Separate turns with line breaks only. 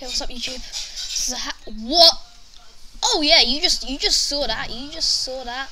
Okay, what's up, YouTube? This is a ha what? Oh yeah, you just you just saw that. You just saw that.